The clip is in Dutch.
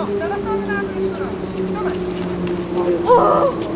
Wacht, dan gaan we naar het restaurant. Kom maar. Oh!